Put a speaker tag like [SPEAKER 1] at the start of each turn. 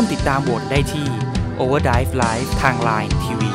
[SPEAKER 1] ร่วมติดตามโหวตได้ที่ Overdrive Live ทาง Line ที